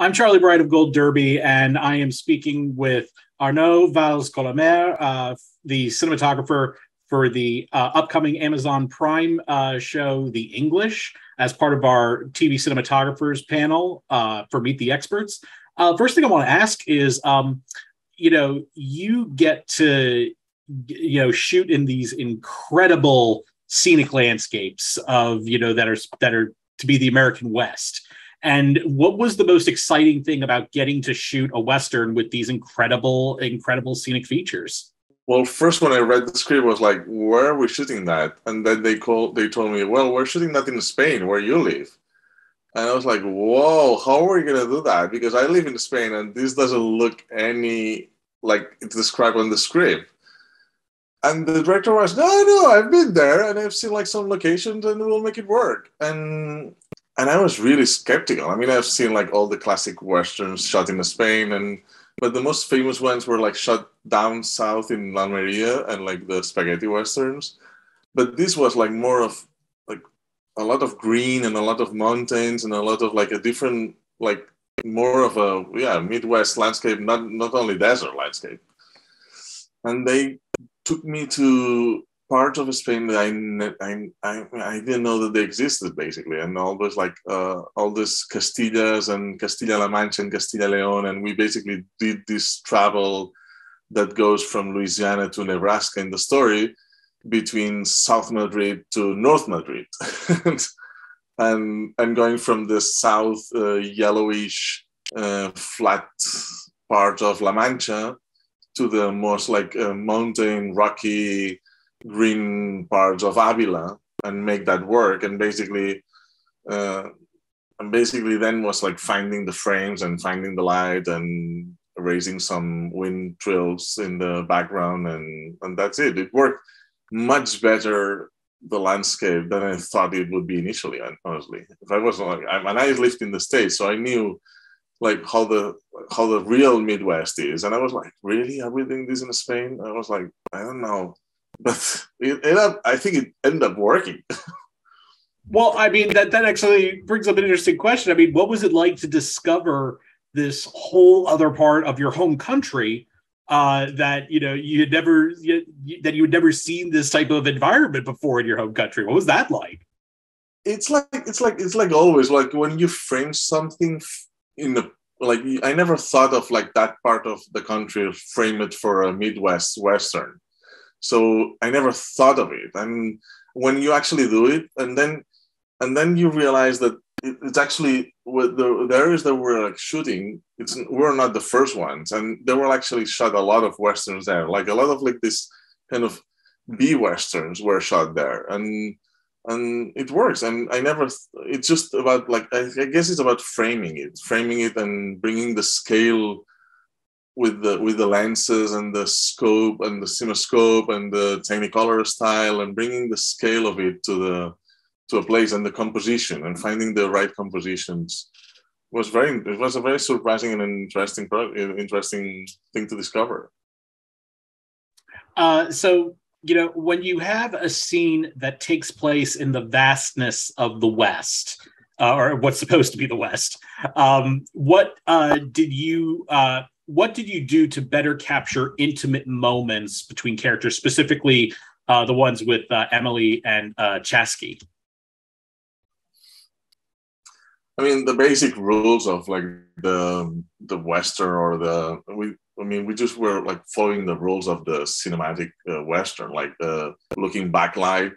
I'm Charlie Bright of Gold Derby, and I am speaking with Arnau Valls-Colomer, uh, the cinematographer for the uh, upcoming Amazon Prime uh, show, The English, as part of our TV cinematographers panel uh, for Meet the Experts. Uh, first thing I want to ask is, um, you know, you get to, you know, shoot in these incredible scenic landscapes of, you know, that are that are to be the American West. And what was the most exciting thing about getting to shoot a Western with these incredible, incredible scenic features? Well, first when I read the script, I was like, "Where are we shooting that?" And then they called. They told me, "Well, we're shooting that in Spain, where you live." And I was like, "Whoa, how are we gonna do that?" Because I live in Spain, and this doesn't look any like it's described on the script. And the director was, "No, no, I've been there, and I've seen like some locations, and we'll make it work." And and I was really skeptical. I mean, I've seen like all the classic westerns shot in Spain, and but the most famous ones were like shot down south in La Almeria and like the spaghetti westerns. But this was like more of like a lot of green and a lot of mountains and a lot of like a different like more of a yeah Midwest landscape, not not only desert landscape. And they took me to part of Spain that I, I, I, I, didn't know that they existed basically. And all those like uh, all this Castillas and Castilla-La Mancha and Castilla-León. And we basically did this travel that goes from Louisiana to Nebraska in the story between South Madrid to North Madrid. and, and going from the south uh, yellowish uh, flat part of La Mancha to the most like uh, mountain rocky green parts of Avila and make that work. And basically, uh, and basically then was like finding the frames and finding the light and raising some wind trills in the background and and that's it. It worked much better the landscape than I thought it would be initially. Honestly, if I wasn't like, I, and I lived in the states, so I knew like how the how the real Midwest is, and I was like, really, are we doing this in Spain? I was like, I don't know but it ended up, I think it ended up working. well, I mean, that, that actually brings up an interesting question. I mean, what was it like to discover this whole other part of your home country uh, that you know you had never you, that you had never seen this type of environment before in your home country? What was that like? It's like it's like it's like always like when you frame something in the like I never thought of like that part of the country frame it for a Midwest Western so I never thought of it. And when you actually do it, and then and then you realize that it's actually with the, the areas that we're like shooting. It's we're not the first ones, and they were actually shot a lot of westerns there. Like a lot of like this kind of B westerns were shot there, and and it works. And I never. It's just about like I, I guess it's about framing it, framing it, and bringing the scale with the with the lenses and the scope and the cinemascope and the technicolor style and bringing the scale of it to the to a place and the composition and finding the right compositions was very it was a very surprising and interesting interesting thing to discover. Uh, so you know when you have a scene that takes place in the vastness of the west uh, or what's supposed to be the west um, what uh, did you uh, what did you do to better capture intimate moments between characters, specifically uh, the ones with uh, Emily and uh, Chaske? I mean, the basic rules of like the the western or the we. I mean, we just were like following the rules of the cinematic uh, western, like the looking backlight,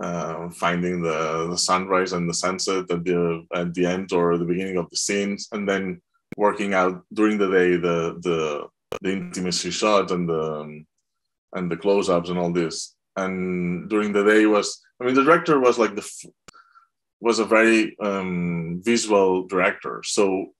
uh, finding the, the sunrise and the sunset at the at the end or the beginning of the scenes, and then working out during the day the the the intimacy shot and the and the close-ups and all this. And during the day was i mean the director was like the was a very um, visual director. So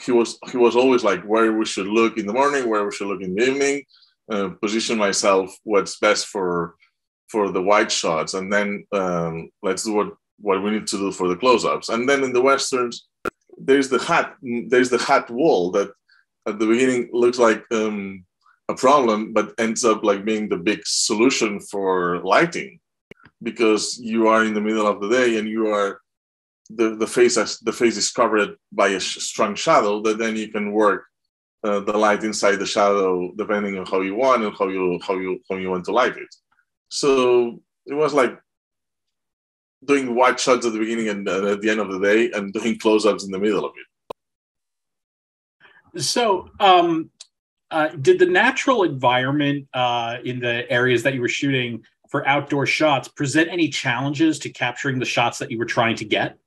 he was he was always like where we should look in the morning where we should look in the evening uh, position myself what's best for for the wide shots. And then um, let's do what what we need to do for the close-ups. And then in the westerns there's the hat there's the hat wall that at the beginning looks like um, a problem but ends up like being the big solution for lighting. Because you are in the middle of the day and you are the, the face the face is covered by a sh- strong shadow that then you can work uh, the light inside the shadow depending on how you want and how you how you how you want to light it. So it was like doing wide shots at the beginning and uh, at the end of the day and doing close-ups in the middle of it so um uh, did the natural environment uh, in the areas that you were shooting for outdoor shots present any challenges to capturing the shots that you were trying to get?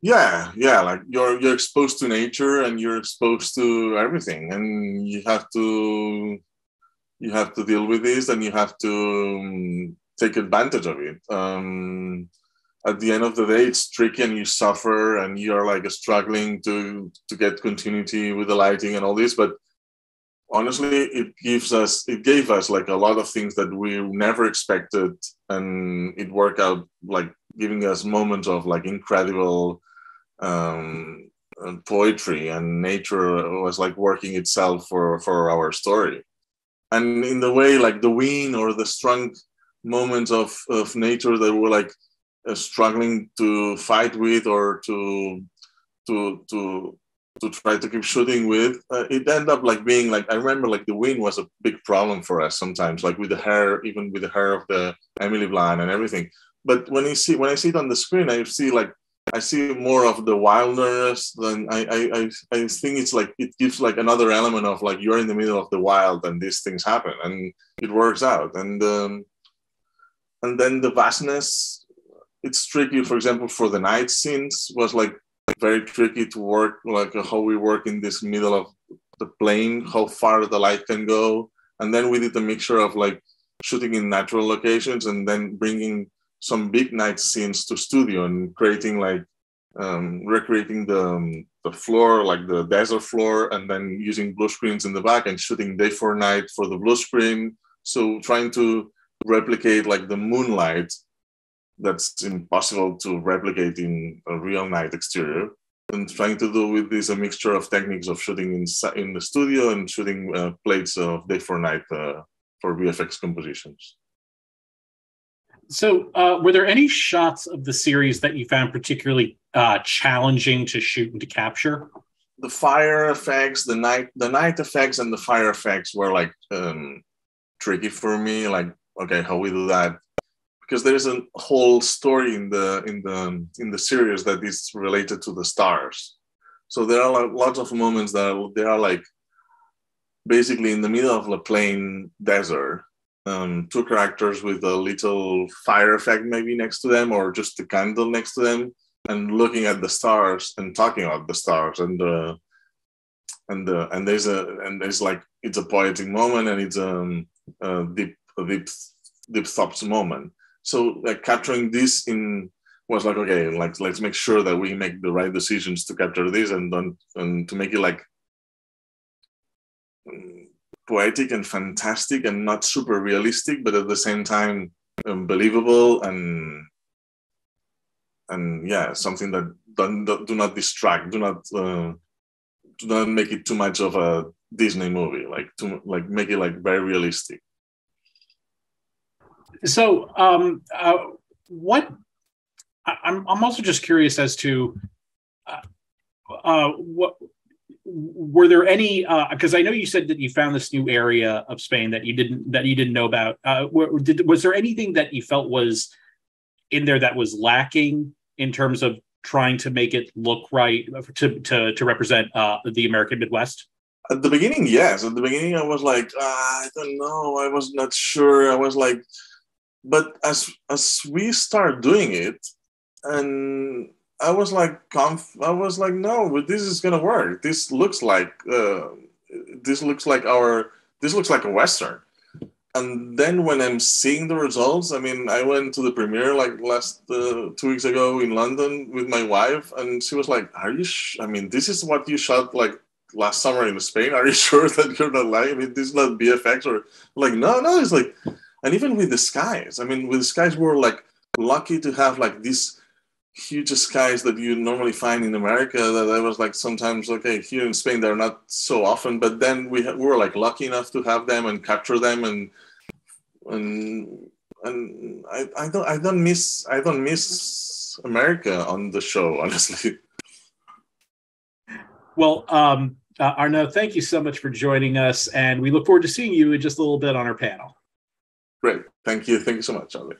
Yeah, yeah, like you're you're exposed to nature and you're exposed to everything, and you have to you have to deal with this, and you have to um, take advantage of it. Um, at the end of the day it's tricky and you suffer and you're like struggling to to get continuity with the lighting and all this but honestly it gives us it gave us like a lot of things that we never expected and it worked out like giving us moments of like incredible um, poetry and nature was like working itself for for our story and in the way like the wind or the strong moments of of nature that were like uh, struggling to fight with or to to to to try to keep shooting with uh, it ended up like being like i remember like the wind was a big problem for us sometimes like with the hair even with the hair of the emily blunt and everything. But when you see when i see it on the screen i see like i see more of the wildness than i i i, I think it's like it gives like another element of like you're in the middle of the wild and these things happen and it works out. And um and then the vastness it's tricky. For example for the night scenes was like very tricky to work like how we work in this middle of the plain how far the light can go. And then we did a mixture of like shooting in natural locations and then bringing some big night scenes to studio and creating like um, recreating the um, the floor like the desert floor and then using blue screens in the back and shooting day for night for the blue screen. So trying to replicate like the moonlight that's impossible to replicate in a real night exterior and trying to do with this a mixture of techniques of shooting in, in the studio and shooting uh, plates of day for night uh, for VFX compositions. So, uh, were there any shots of the series that you found particularly uh, challenging to shoot and to capture? The fire effects, the night, the night effects, and the fire effects were like um, tricky for me. Like, okay, how we do that? because there is a whole story in the in the in the series that is related to the stars. So there are like lots of moments that they are like basically in the middle of a plain desert. Um, two characters with a little fire effect maybe next to them, or just a candle next to them, and looking at the stars and talking about the stars and the and the and there's a and there's like it's a poetic moment and it's um, a deep deep deep thoughts moment. So like capturing this in was like okay like let's make sure that we make the right decisions to capture this and don't and to make it like poetic and fantastic and not super realistic but at the same time um, believable and and yeah something that don't, do not distract do not uh, do not make it too much of a disney movie like to like make it like very realistic so, um, uh, what I'm, I'm also just curious as to uh, uh, what were there any because uh, I know you said that you found this new area of Spain that you didn't that you didn't know about. Uh, did, was there anything that you felt was in there that was lacking in terms of trying to make it look right to to, to represent uh, the American Midwest? At the beginning, yes. At the beginning, I was like, ah, I don't know. I was not sure. I was like, but as as we start doing it and i was like conf- i was like no but this is gonna work. This looks like uh, this looks like our this looks like a western. And then when i'm seeing the results i mean i went to the premiere like last uh, two weeks ago in london with my wife and she was like are you i mean this is what you shot like last summer in spain. Are you sure that you're not lying? I mean this is not VFX or like no no. It's like and even with the skies i mean with the skies we're like lucky to have like these huge skies that you normally find in america that i was like sometimes okay here in spain they're not so often but then we, ha- we were like lucky enough to have them and capture them and and and I, I don't I don't miss I don't miss America on the show honestly. Well, um, uh, Arnau, thank you so much for joining us, and we look forward to seeing you in just a little bit on our panel. Great, thank you, thank you so much, Charlie.